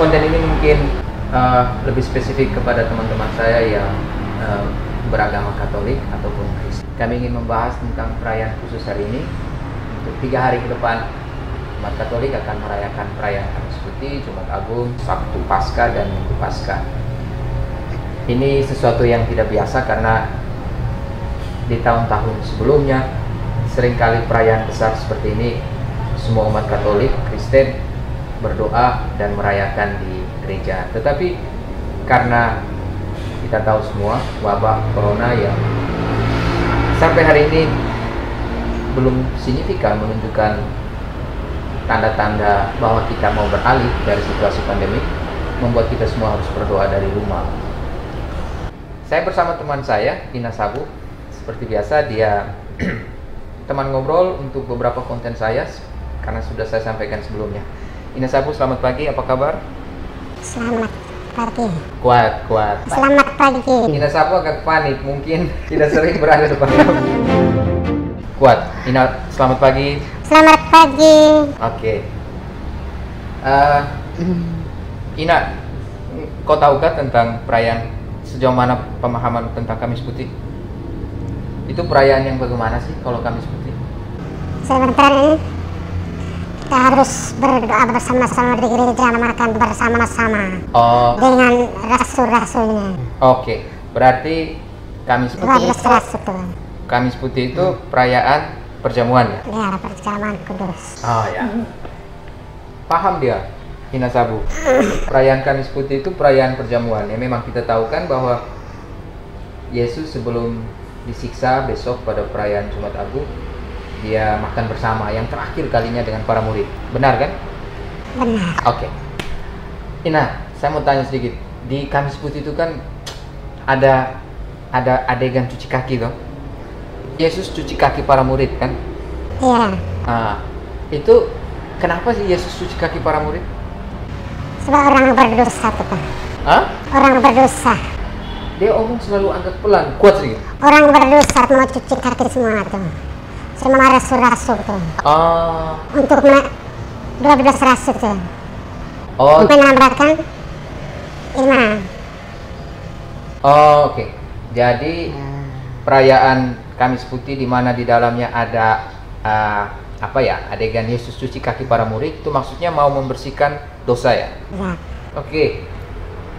konten ini mungkin uh, lebih spesifik kepada teman-teman saya yang uh, beragama Katolik ataupun Kristen. Kami ingin membahas tentang perayaan khusus hari ini. Untuk tiga hari ke depan, umat Katolik akan merayakan perayaan Kamis Putih, Jumat Agung, Sabtu Paskah, dan Minggu Paskah. Ini sesuatu yang tidak biasa karena di tahun-tahun sebelumnya sering kali perayaan besar seperti ini semua umat Katolik, Kristen berdoa dan merayakan di gereja. Tetapi karena kita tahu semua wabah corona yang sampai hari ini belum signifikan menunjukkan tanda-tanda bahwa kita mau beralih dari situasi pandemi membuat kita semua harus berdoa dari rumah. Saya bersama teman saya, Ina Sabu. Seperti biasa, dia teman ngobrol untuk beberapa konten saya karena sudah saya sampaikan sebelumnya. Ina Sabu, selamat pagi. Apa kabar? Selamat pagi. Kuat, kuat. Selamat pagi. Ina Sabu agak panik, mungkin tidak sering berada depan kamu. Kuat. Ina, selamat pagi. Selamat pagi. Oke. Eh, Ina, kau tahukah tentang perayaan sejauh mana pemahaman tentang Kamis Putih? Itu perayaan yang bagaimana sih kalau Kamis Putih? Sebentar kita harus berdoa bersama-sama di gereja makan bersama-sama Oh, dengan rasul-rasulnya. oke. Berarti Kamis Putih, 12 rasul. Kamis Putih itu perayaan perjamuan ya? Ya, perjamuan kudus. Oh ya. Paham dia, Hina Sabu. Perayaan Kamis Putih itu perayaan perjamuan. Ya memang kita tahu kan bahwa Yesus sebelum disiksa besok pada perayaan Jumat Agung, dia makan bersama yang terakhir kalinya dengan para murid. Benar kan? Benar. Oke. Ina, saya mau tanya sedikit. Di Kamis Putih itu kan ada ada adegan cuci kaki toh. Yesus cuci kaki para murid kan? Iya. Nah, itu kenapa sih Yesus cuci kaki para murid? Sebab orang berdosa Tuhan. Hah? Orang berdosa. Dia omong selalu agak pelan, kuat sedikit. Orang berdosa mau cuci kaki semua tuh. Semua rasul-rasul tuh. Oh, Untuk me- 12 rasul tuh. oh, Menambahkan iman. oh, oke. Jadi perayaan Kamis Putih di mana di dalamnya ada ah, apa ya adegan Yesus cuci kaki para murid itu maksudnya mau membersihkan dosa ya. Ya. Oke.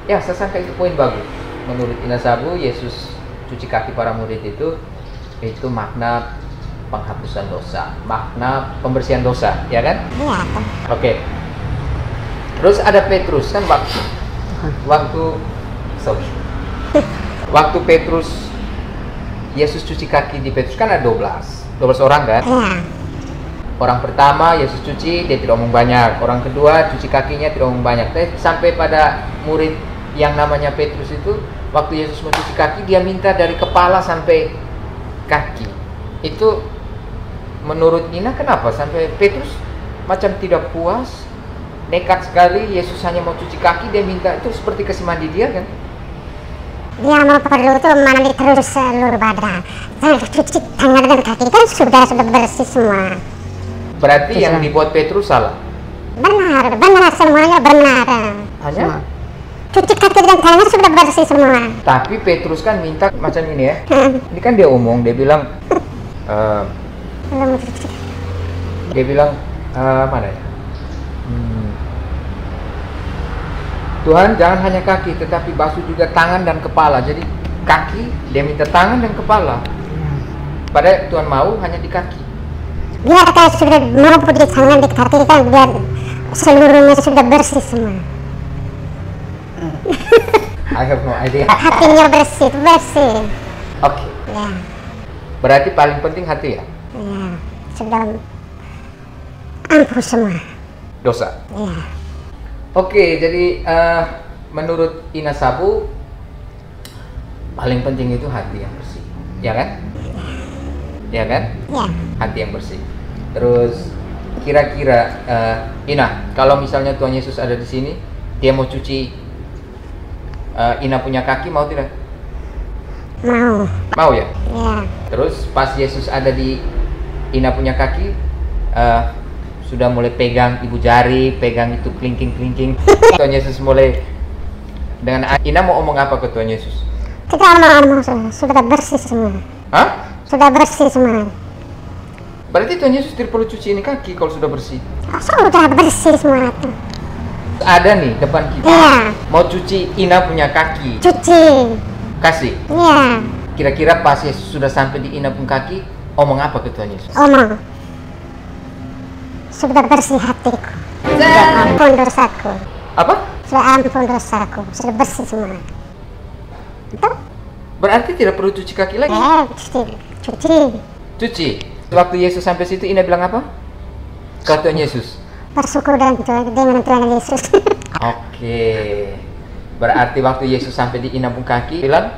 Ya, saya sangka itu poin bagus. Menurut Ina Sabu, Yesus cuci kaki para murid itu itu makna penghapusan dosa, makna pembersihan dosa, ya kan? Oke. Terus ada Petrus kan waktu waktu sorry. Waktu Petrus Yesus cuci kaki di Petrus kan ada 12. 12 orang kan? Iya. Orang pertama Yesus cuci dia tidak omong banyak. Orang kedua cuci kakinya tidak omong banyak. Tapi sampai pada murid yang namanya Petrus itu waktu Yesus mencuci kaki dia minta dari kepala sampai kaki. Itu menurut Nina kenapa sampai Petrus macam tidak puas nekat sekali Yesus hanya mau cuci kaki dia minta itu seperti kasih mandi dia kan Dia mau perlu tuh mandi terus seluruh badan. Dan cuci tangan dan kaki kan sudah sudah bersih semua. berarti Bisa. yang dibuat Petrus salah Benar, benar semuanya benar. hanya Cuci kaki dan tangan sudah bersih semua. tapi Petrus kan minta macam ini ya ini kan dia omong dia bilang cuci. dia bilang eh, mana ya? Hmm. Tuhan jangan hanya kaki tetapi basuh juga tangan dan kepala. Jadi kaki dia minta tangan dan kepala. Padahal Tuhan mau hanya di kaki. Biar kalau sudah mampu di tangan di kaki kan biar seluruhnya sudah bersih semua. I have no idea. Hatinya bersih, bersih. oke Ya, berarti paling penting hati ya ya. Sudah ampuh semua. dosa Ya. Oke, jadi eh, menurut Ina Sabu paling penting itu hati yang bersih, ya kan? Ya kan? Ya. Hati yang bersih. Terus kira-kira eh, Ina, kalau misalnya Tuhan Yesus ada di sini, dia mau cuci eh, Ina punya kaki mau tidak? Mau. Mau ya. Ya. Terus pas Yesus ada di Ina punya kaki, eh, sudah mulai pegang ibu jari, pegang itu kelingking-kelingking. Tuhan Yesus mulai dengan Ina mau omong apa ke Tuhan Yesus? Tidak mau sudah, sudah bersih semua. Hah? Sudah bersih semua. Berarti Tuhan Yesus tidak perlu cuci ini kaki kalau sudah bersih. Sudah bersih semua itu. Ada nih depan kita. Iya, Mau cuci Ina punya kaki. cuci. Kasih. Iya, Kira-kira pas Yesus sudah sampai di Ina pun kaki, omong apa ke Tuhan Yesus? omong. Sudah bersih hatiku. Sudah ampun dosaku. Apa? Sudah ampun dosaku. Sudah bersih semua. Itu? Berarti tidak perlu cuci kaki lagi. Eh, cuci. Cuci. Cuci. Waktu Yesus sampai situ, Ina bilang apa? Tuhan Yesus. Bersyukur dan dengan Tuhan Yesus. Oke. Berarti waktu Yesus sampai di Ina pun kaki, bilang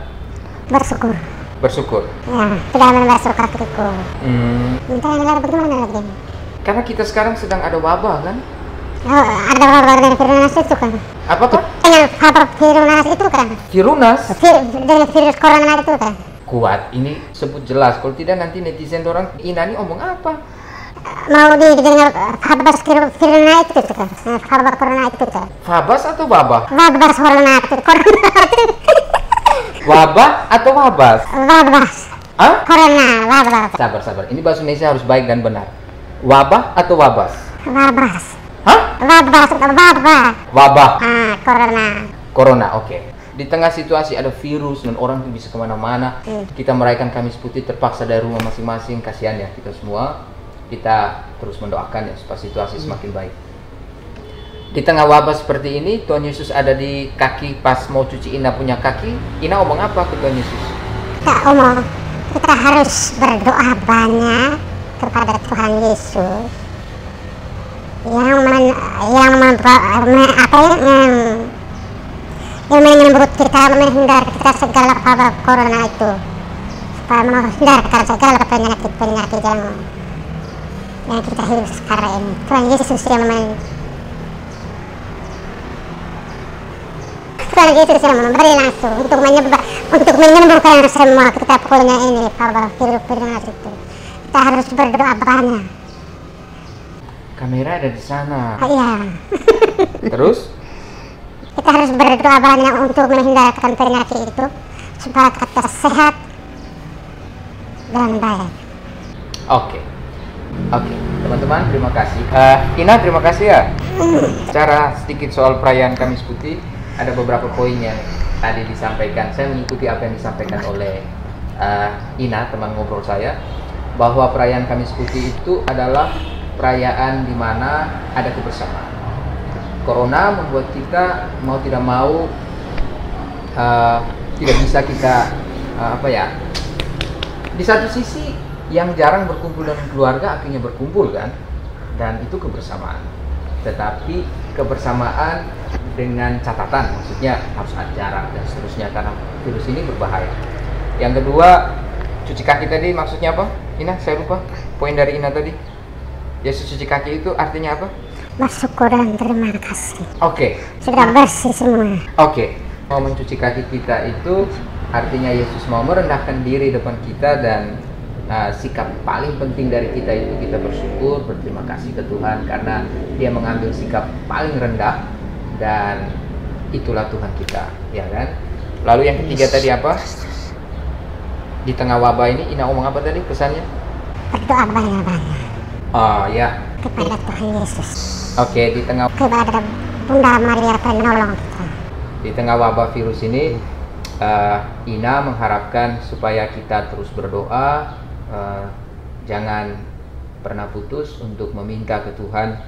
Bersyukur. Bersyukur. Ya, tidak membasuh kakiku. Hmm, Minta yang lain bagaimana lagi? karena kita sekarang sedang ada wabah kan? Oh, ada wabah dari virus itu kan? Apa tuh? Dengan wabah virus itu kan? Virunas. Vir, dari virus corona itu kan? Kuat. Ini sebut jelas. Kalau tidak nanti netizen orang Ina ini omong apa? Mau didengar wabah virus virus itu kan? Wabah corona itu kan? Fabas atau wabah? Wabah corona itu corona itu Wabah atau wabas? wabah Hah? corona wabah Sabar, sabar. Ini bahasa Indonesia harus baik dan benar. Wabah atau wabas? wabah Hah? wabah wabah Wabah. ah corona Corona, oke. Di tengah situasi ada virus dan orang tuh bisa ke mana-mana, Hmm. kita merayakan Kamis Putih terpaksa dari rumah masing-masing. Kasihan ya kita semua. Kita terus mendoakan ya supaya situasi semakin baik. Di tengah wabah seperti ini, Tuhan Yesus ada di kaki pas mau cuci Ina punya kaki. Ina omong apa ke Tuhan Yesus? kita omong kita harus berdoa banyak kepada Tuhan Yesus yang men, yang men, me- apa ya yang, yang menyebut kita menghindar kita segala wabah corona itu supaya menghindarkan segala penyakit-penyakit yang yang kita hidup sekarang ini Tuhan Yesus yang men, Tuhan Yesus yang memberi langsung untuk menyebab untuk menyembuhkan semua kita punya ini wabah virus-virus itu kita harus berdoa banyak Kamera ada di sana. Ah, iya Terus? kita harus berdoa banyak untuk menghindarkan penyakit itu supaya kita sehat dan baik Oke. Oke, teman-teman terima kasih. Eh, Ina terima kasih ya. Cara sedikit soal perayaan Kamis Putih ada beberapa poin yang tadi disampaikan. Saya mengikuti apa yang disampaikan oleh eh, Ina teman ngobrol saya bahwa perayaan Kamis Putih itu adalah perayaan di mana ada kebersamaan. Corona membuat kita mau tidak mau eh, tidak bisa kita eh, apa ya di satu sisi yang jarang berkumpul dengan keluarga akhirnya berkumpul kan dan itu kebersamaan tetapi kebersamaan dengan catatan maksudnya harus jarak dan seterusnya karena virus ini berbahaya. Yang kedua cuci kaki tadi maksudnya apa? Ina saya lupa. Poin dari Ina tadi. Yesus cuci kaki itu artinya apa? Bersyukur dan terima kasih. Oke. Sudah bersih semua. Oke, mau mencuci kaki kita itu artinya Yesus mau merendahkan diri depan kita dan uh, sikap paling penting dari kita itu kita bersyukur, berterima kasih ke Tuhan karena Dia mengambil sikap paling rendah dan itulah Tuhan kita, ya kan? Lalu yang ketiga tadi apa? Di tengah wabah ini Ina omong apa tadi pesannya? berdoa banyak-banyak Oh ya, kepada Tuhan Yesus oke di tengah kepada Bunda Maria penolong kita di tengah wabah virus ini eh, Ina mengharapkan supaya kita terus berdoa eh, jangan pernah putus untuk meminta ke Tuhan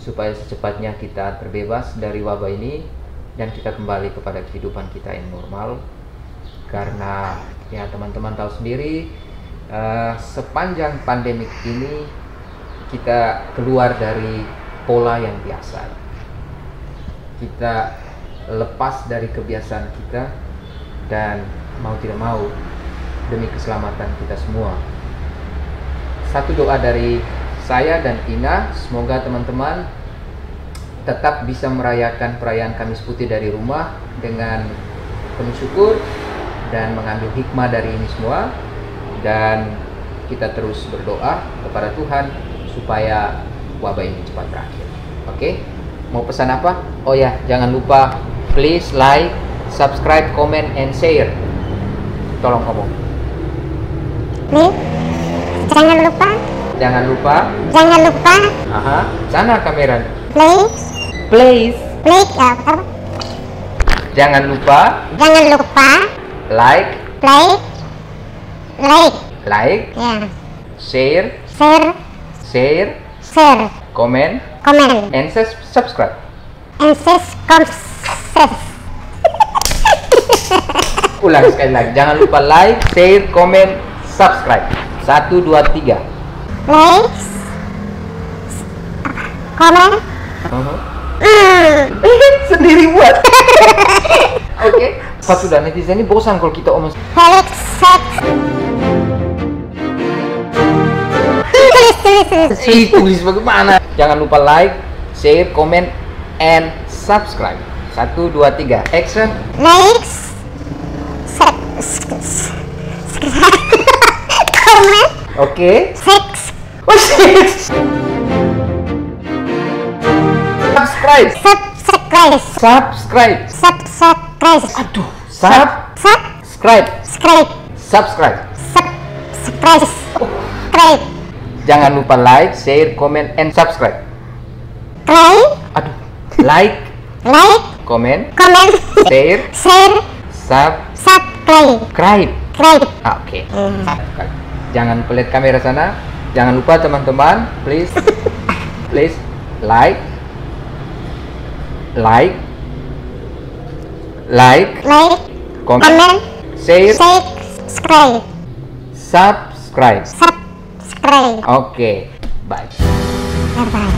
supaya secepatnya kita terbebas dari wabah ini dan kita kembali kepada kehidupan kita yang normal karena ya teman-teman tahu sendiri eh, sepanjang pandemik ini kita keluar dari pola yang biasa kita lepas dari kebiasaan kita dan mau tidak mau demi keselamatan kita semua. Satu doa dari saya dan Ina, semoga teman-teman tetap bisa merayakan perayaan Kamis Putih dari rumah dengan penuh syukur dan mengambil hikmah dari ini semua dan kita terus berdoa kepada Tuhan supaya wabah ini cepat berakhir. Oke? Mau pesan apa? Oh ya, jangan lupa please like, subscribe, comment, and share. Tolong ngomong. Please, jangan lupa, Jangan lupa. jangan lupa, Aha, sana kamera. please, Please. please, ya, apa? Jangan lupa jangan lupa, like, like, like, like, ya, share, share, share, share, comment, comment, and subscribe. and subscribe. Ulang sekali lagi. Jangan lupa like, share, comment, subscribe. Satu, dua, tiga. Like, comment, mm, Sendiri buat. Oke. Pas sudah netizen ini bosan kalau kita omong. Felix, sex. Tulis, tulis, tulis. Si tulis bagaimana? Jangan lupa like, share, comment, and subscribe. Satu, dua, tiga. Action. Sex, Oke. sex, Oh, shit. Subscribe. subscribe, Subscribe. subscribe, Aduh. Subscribe. subscribe, Subscribe. subscribe, subscribe, Jangan lupa like, share, comment, and subscribe. try, Aduh. Like, like, comment, comment, share, share, subscribe. subscribe, subscribe. Ah, Oke. Jangan pelit kamera sana. Jangan lupa teman-teman, please, please like, like, like, Like, comment, comment, share, subscribe, subscribe. subscribe. Oke, bye. Bye bye.